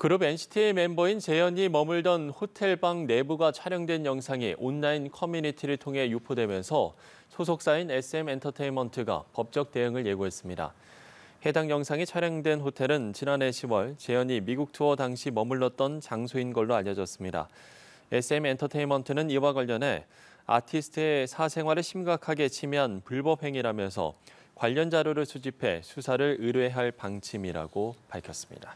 그룹 NCT의 멤버인 재현이 머물던 호텔방 내부가 촬영된 영상이 온라인 커뮤니티를 통해 유포되면서 소속사인 SM 엔터테인먼트가 법적 대응을 예고했습니다. 해당 영상이 촬영된 호텔은 지난해 10월 재현이 미국 투어 당시 머물렀던 장소인 걸로 알려졌습니다. SM 엔터테인먼트는 이와 관련해 아티스트의 사생활을 심각하게 침해한 불법 행위라면서 관련 자료를 수집해 수사를 의뢰할 방침이라고 밝혔습니다.